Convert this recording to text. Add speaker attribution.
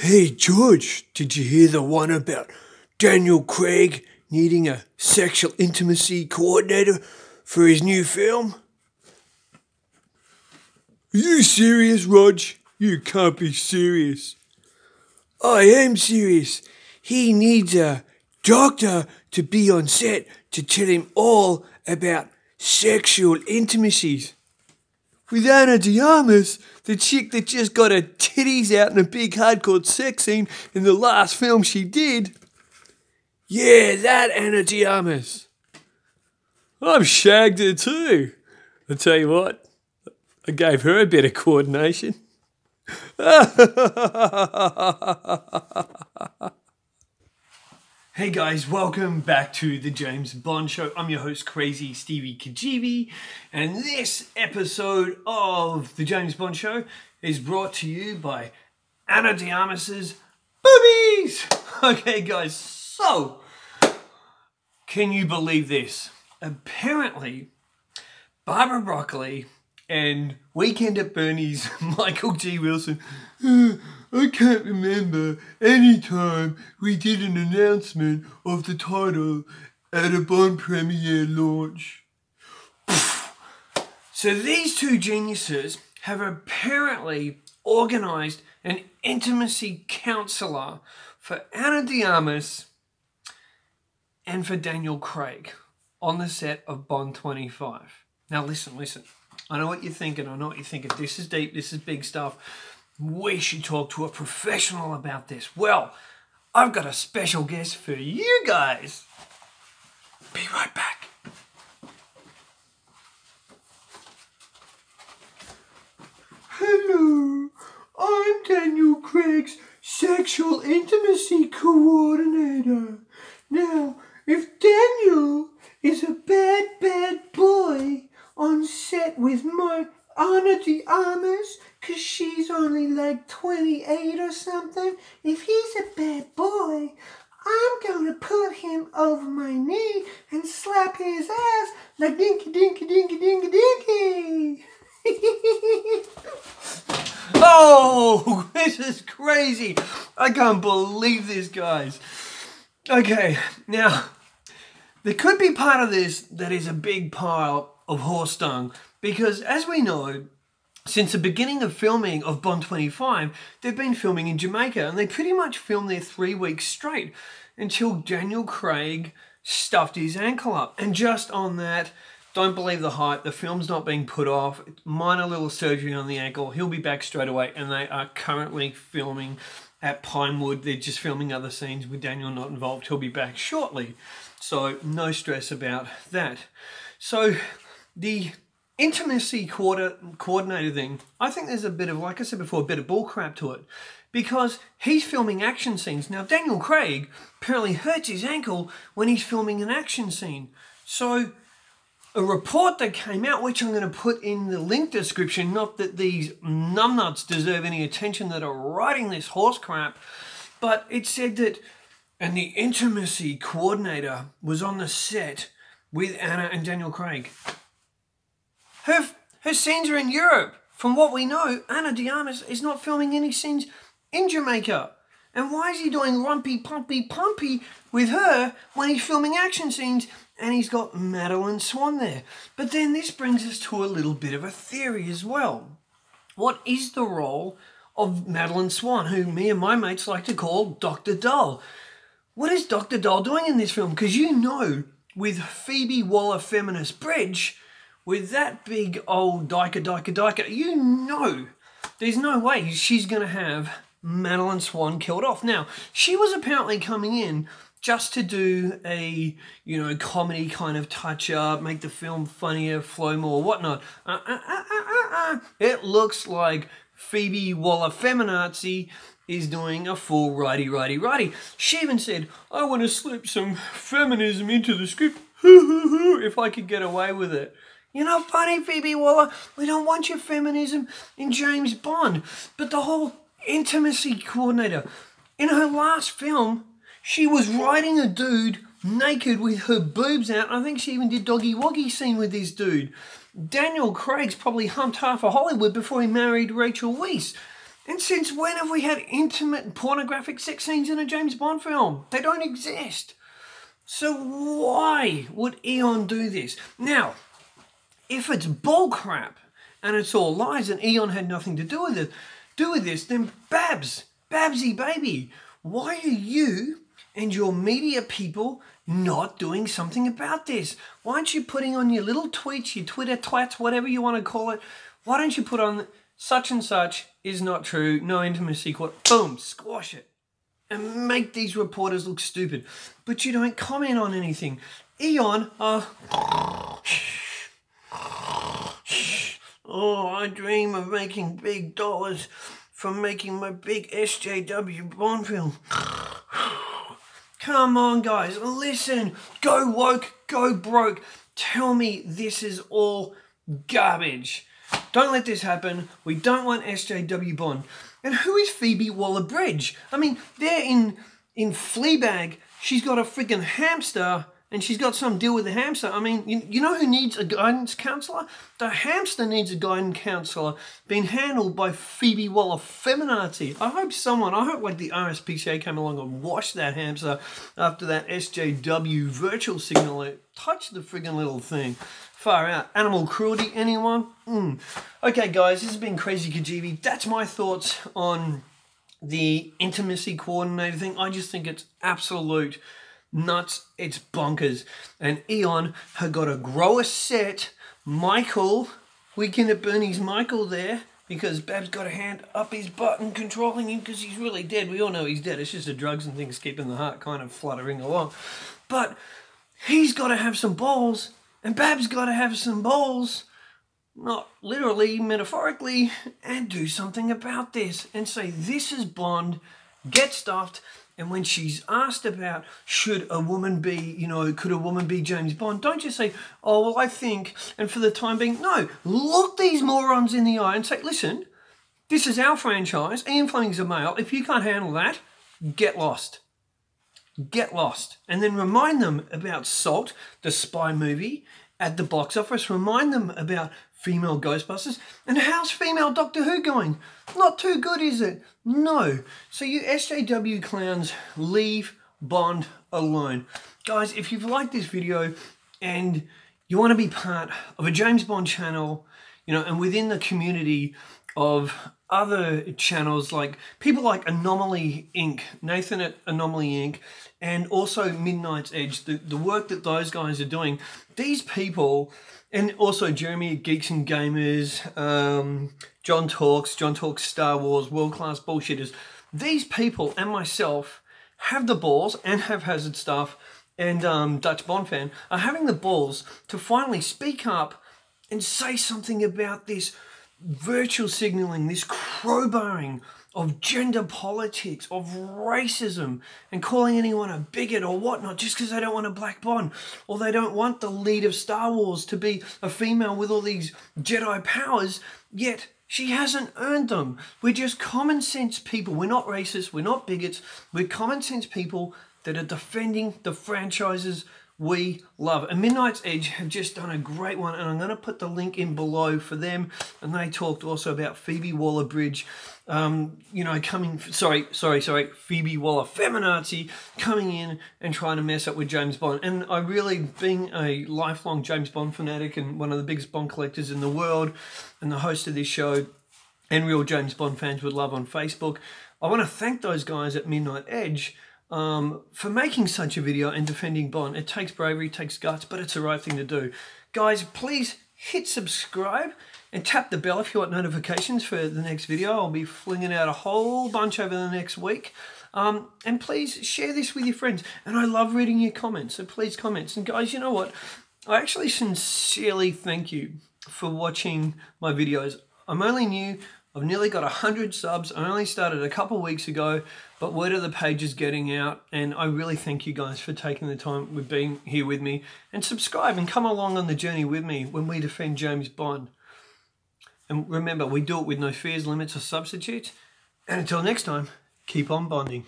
Speaker 1: Hey, George, did you hear the one about Daniel Craig needing a sexual intimacy coordinator for his new film? Are you serious, Rog? You can't be serious. I am serious. He needs a doctor to be on set to tell him all about sexual intimacies. With Ana de Armas, the chick that just got her titties out in a big hardcore sex scene in the last film she did. Yeah, that Ana de Armas. I've shagged her too. I tell you what, I gave her a bit of coordination. Hey guys, welcome back to the James Bond Show. I'm your host, Crazy Stevie Kajeevie, and this episode of the James Bond Show is brought to you by Ana de Armas's boobies. Okay, guys, so can you believe this? Apparently, Barbara Broccoli and Weekend at Bernie's Michael G. Wilson. "Uh, I can't remember any time we did an announcement of the title at a Bond premiere launch. So these two geniuses have apparently organized an intimacy counselor for Ana de Armas and for Daniel Craig on the set of Bond 25. Now listen, listen. I know what you're thinking. I know what you're thinking. This is deep. This is big stuff. We should talk to a professional about this. Well, I've got a special guest for you guys. Be right back. Hello, I'm Daniel Craig's sexual intimacy coordinator. Now, if Daniel is a bad, bad boy on set with my Ana de Armas, cause she's only like 28 or something, if he's a bad boy, I'm gonna put him over my knee and slap his ass like dinky dinky dinky dinky dinky. oh, this is crazy. I can't believe this, guys. Okay, now, there could be part of this that is a big pile of horse dung because, as we know, since the beginning of filming of Bond 25, they've been filming in Jamaica and they pretty much filmed there three weeks straight until Daniel Craig stuffed his ankle up. And just on that, don't believe the hype, the film's not being put off. Minor little surgery on the ankle, he'll be back straight away. And they are currently filming at Pinewood. They're just filming other scenes with Daniel not involved. He'll be back shortly. So, no stress about that. So, the intimacy coordinator thing, I think there's a bit of, like I said before, a bit of bullcrap to it. Because he's filming action scenes. Now, Daniel Craig apparently hurts his ankle when he's filming an action scene. So, a report that came out, which I'm going to put in the link description, not that these numbnuts deserve any attention that are writing this horse crap, but it said that, and the intimacy coordinator was on the set with Ana and Daniel Craig. Her, her scenes are in Europe. From what we know, Ana de Armas is not filming any scenes in Jamaica. And why is he doing rumpy, pumpy, pumpy with her when he's filming action scenes and he's got Madeleine Swann there? But then this brings us to a little bit of a theory as well. What is the role of Madeleine Swann, who me and my mates like to call Dr. Dull? What is Dr. Dull doing in this film? Because you know, with Phoebe Waller Feminist Bridge, with that big old dyker, dyker, dyker, you know there's no way she's going to have Madeleine Swann killed off. Now, she was apparently coming in just to do a, you know, comedy kind of touch up, make the film funnier, flow more, whatnot. Uh, uh, uh, uh, uh, uh. It looks like Phoebe Waller Feminazi is doing a full righty, righty, righty. She even said, I want to slip some feminism into the script if I could get away with it. You're not funny, Phoebe Waller. We don't want your feminism in James Bond. But the whole intimacy coordinator, in her last film, she was riding a dude naked with her boobs out. I think she even did doggy woggy scene with this dude. Daniel Craig's probably humped half of Hollywood before he married Rachel Weisz. And since when have we had intimate pornographic sex scenes in a James Bond film? They don't exist. So why would Eon do this? Now, if it's bullcrap and it's all lies and Eon had nothing to do with it, do with this, then Babs, Babsy baby, why are you and your media people not doing something about this? Why aren't you putting on your little tweets, your Twitter twats, whatever you want to call it? Why don't you put on such and such is not true, no intimacy court, boom, squash it. And make these reporters look stupid. But you don't comment on anything. Eon, uh, oh, I dream of making big dollars from making my big SJW Bond film. Come on, guys, listen. Go woke, go broke. Tell me this is all garbage. Don't let this happen. We don't want SJW Bond. And who is Phoebe Waller-Bridge? I mean, there in in Fleabag, she's got a freaking hamster and she's got some deal with the hamster. I mean, you, you know who needs a guidance counselor? The hamster needs a guidance counselor being handled by Phoebe Waller Feminazi. I hope someone, I hope like the RSPCA came along and washed that hamster after that SJW virtual signal It touched the friggin' little thing. Far out. Animal cruelty, anyone? Mm. Okay, guys, this has been Crazy Kajeevie. That's my thoughts on the intimacy coordinator thing. I just think it's absolute nuts. It's bonkers. And Eon had got to grow a set. Michael, weekend at Bernie's Michael there because Bab's got a hand up his butt and controlling him because he's really dead. We all know he's dead. It's just the drugs and things keeping the heart kind of fluttering along. But he's got to have some balls and Bab's got to have some balls, not literally, metaphorically, and do something about this and say, this is Bond, get stuffed. And when she's asked about should a woman be, you know, could a woman be James Bond, don't just say, oh, well, I think, and for the time being, no, look these morons in the eye and say, listen, this is our franchise. Ian Fleming's a male. If you can't handle that, get lost get lost and then remind them about Salt, the spy movie at the box office. Remind them about female Ghostbusters. And how's female Doctor Who going? Not too good, is it? No. So you SJW clowns, leave Bond alone. Guys, if you've liked this video and you want to be part of a James Bond channel, you know, and within the community of other channels like people like Anomaly Inc., Nathan at Anomaly Inc., and also Midnight's Edge, the, the work that those guys are doing, these people, and also Jeremy Geeks and Gamers, um, John Talks, John Talks Star Wars, World Class Bullshitters, these people and myself have the balls and HaphazardStuff and um, Dutch Bond fan are having the balls to finally speak up and say something about this virtual signaling, this crowbarring of gender politics, of racism, and calling anyone a bigot or whatnot just because they don't want a black Bond or they don't want the lead of Star Wars to be a female with all these Jedi powers, yet she hasn't earned them. We're just common sense people. We're not racist, we're not bigots, we're common sense people that are defending the franchises we love. And Midnight's Edge have just done a great one, and I'm going to put the link in below for them. And they talked also about Phoebe Waller-Bridge, um, you know, coming, sorry, sorry, sorry, Phoebe Waller Feminazi coming in and trying to mess up with James Bond. And I really, being a lifelong James Bond fanatic and one of the biggest Bond collectors in the world, and the host of this show, and real James Bond fans would love on Facebook, I want to thank those guys at Midnight Edge um, for making such a video and defending Bond. It takes bravery, it takes guts, but it's the right thing to do. Guys, please hit subscribe and tap the bell if you want notifications for the next video. I'll be flinging out a whole bunch over the next week. Um, and please share this with your friends. And I love reading your comments, so please comments. And guys, you know what? I actually sincerely thank you for watching my videos. I'm only new. I've nearly got 100 subs. I only started a couple weeks ago, but word of the page is getting out, and I really thank you guys for taking the time with being here with me. And subscribe and come along on the journey with me when we defend James Bond. And remember, we do it with no fears, limits, or substitutes. And until next time, keep on bonding.